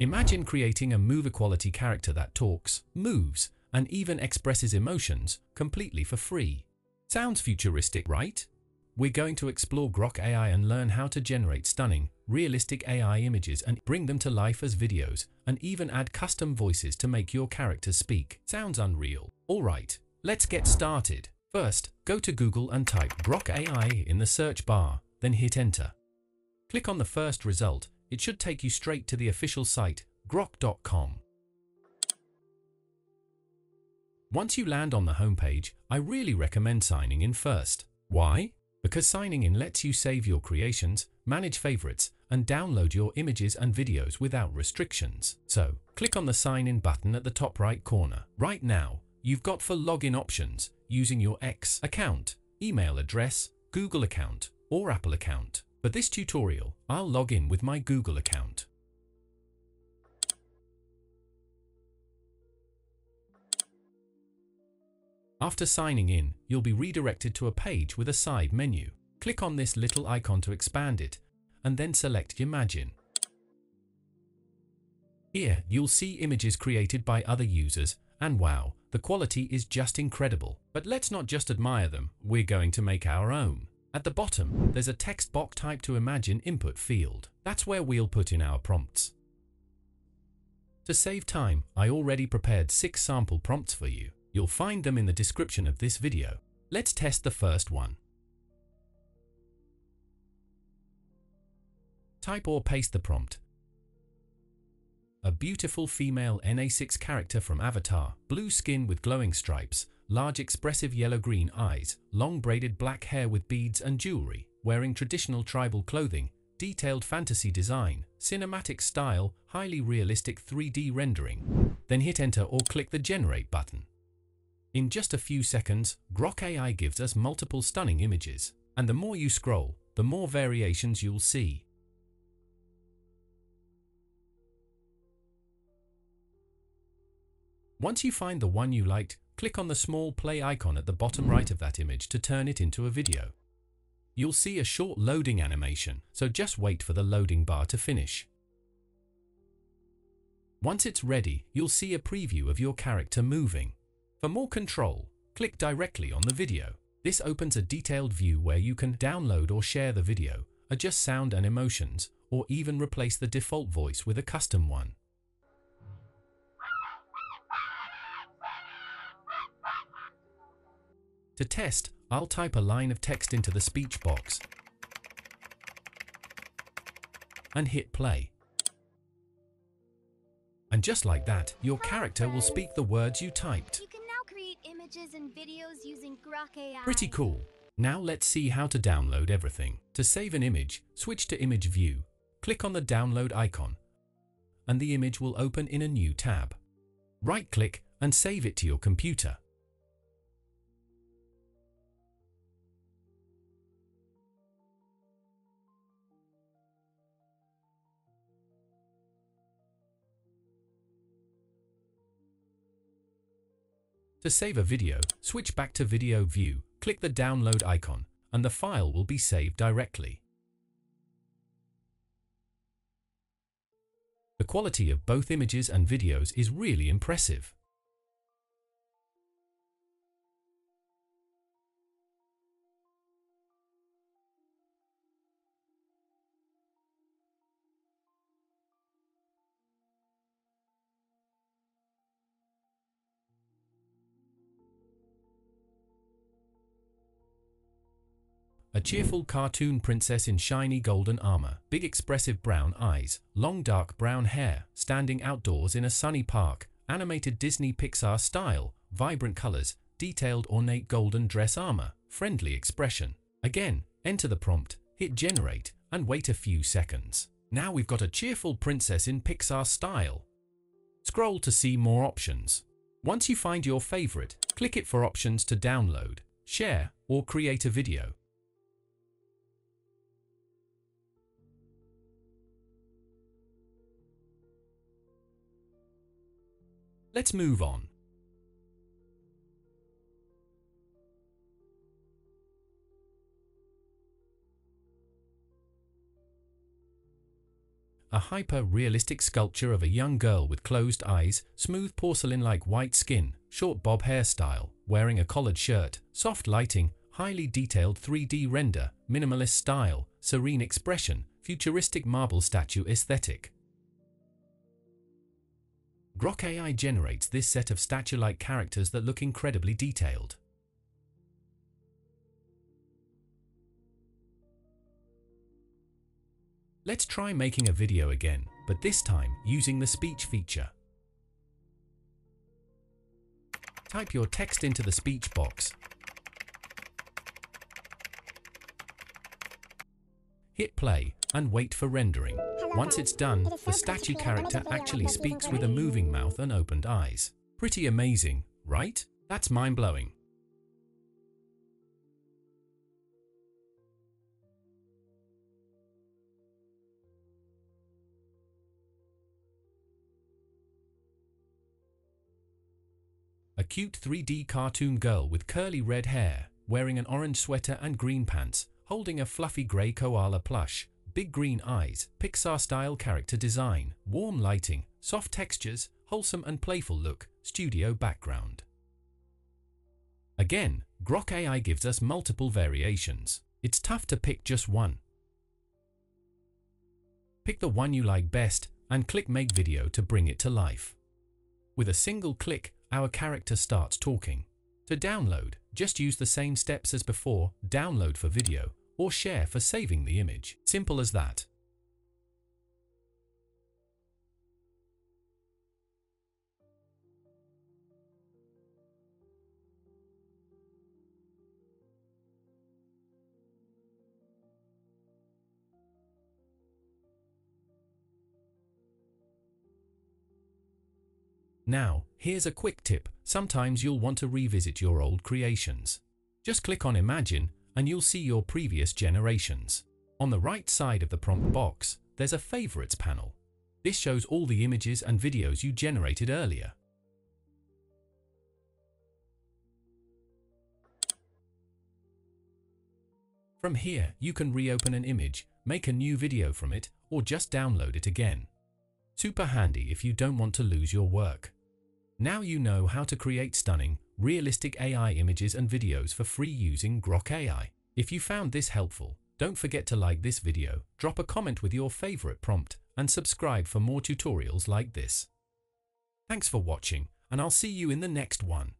Imagine creating a move equality character that talks, moves, and even expresses emotions completely for free. Sounds futuristic, right? We're going to explore Grok AI and learn how to generate stunning, realistic AI images and bring them to life as videos, and even add custom voices to make your characters speak. Sounds unreal. Alright, let's get started. First, go to Google and type Grok AI in the search bar, then hit enter. Click on the first result. It should take you straight to the official site, grok.com. Once you land on the homepage, I really recommend signing in first. Why? Because signing in lets you save your creations, manage favorites, and download your images and videos without restrictions. So, click on the sign in button at the top right corner. Right now, you've got for login options using your X account, email address, Google account, or Apple account. For this tutorial, I'll log in with my Google account. After signing in, you'll be redirected to a page with a side menu. Click on this little icon to expand it, and then select Imagine. Here, you'll see images created by other users, and wow, the quality is just incredible. But let's not just admire them, we're going to make our own. At the bottom, there's a text box type to Imagine input field. That's where we'll put in our prompts. To save time, I already prepared six sample prompts for you. You'll find them in the description of this video. Let's test the first one. Type or paste the prompt. A beautiful female NA6 character from Avatar, blue skin with glowing stripes, large expressive yellow-green eyes, long braided black hair with beads and jewelry, wearing traditional tribal clothing, detailed fantasy design, cinematic style, highly realistic 3D rendering. Then hit enter or click the generate button. In just a few seconds, Grok AI gives us multiple stunning images, and the more you scroll, the more variations you'll see. Once you find the one you liked, click on the small play icon at the bottom hmm. right of that image to turn it into a video. You'll see a short loading animation, so just wait for the loading bar to finish. Once it's ready, you'll see a preview of your character moving. For more control, click directly on the video. This opens a detailed view where you can download or share the video, adjust sound and emotions, or even replace the default voice with a custom one. To test, I'll type a line of text into the speech box and hit play. And just like that, your character will speak the words you typed. You can now create images and videos using Grok AI. Pretty cool. Now let's see how to download everything. To save an image, switch to Image View, click on the download icon, and the image will open in a new tab. Right-click and save it to your computer. To save a video, switch back to Video View, click the download icon, and the file will be saved directly. The quality of both images and videos is really impressive. A cheerful cartoon princess in shiny golden armor, big expressive brown eyes, long dark brown hair, standing outdoors in a sunny park, animated Disney Pixar style, vibrant colors, detailed ornate golden dress armor, friendly expression. Again, enter the prompt, hit generate, and wait a few seconds. Now we've got a cheerful princess in Pixar style. Scroll to see more options. Once you find your favorite, click it for options to download, share, or create a video. Let's move on. a hyper-realistic sculpture of a young girl with closed eyes, smooth porcelain-like white skin, short bob hairstyle, wearing a collared shirt, soft lighting, highly detailed 3D render, minimalist style, serene expression, futuristic marble statue aesthetic. Grok AI generates this set of statue-like characters that look incredibly detailed. Let's try making a video again, but this time using the speech feature. Type your text into the speech box. Hit play and wait for rendering. Once it's done, the statue character actually speaks with a moving mouth and opened eyes. Pretty amazing, right? That's mind-blowing. A cute 3D cartoon girl with curly red hair, wearing an orange sweater and green pants, holding a fluffy grey koala plush, big green eyes, Pixar-style character design, warm lighting, soft textures, wholesome and playful look, studio background. Again, Grok AI gives us multiple variations. It's tough to pick just one. Pick the one you like best and click Make Video to bring it to life. With a single click, our character starts talking. To download, just use the same steps as before, download for video, or share for saving the image. Simple as that. Now, here's a quick tip. Sometimes you'll want to revisit your old creations. Just click on Imagine and you'll see your previous generations. On the right side of the prompt box, there's a Favorites panel. This shows all the images and videos you generated earlier. From here, you can reopen an image, make a new video from it, or just download it again. Super handy if you don't want to lose your work. Now you know how to create stunning, realistic AI images and videos for free using Grok AI. If you found this helpful, don't forget to like this video, drop a comment with your favorite prompt, and subscribe for more tutorials like this. Thanks for watching, and I'll see you in the next one.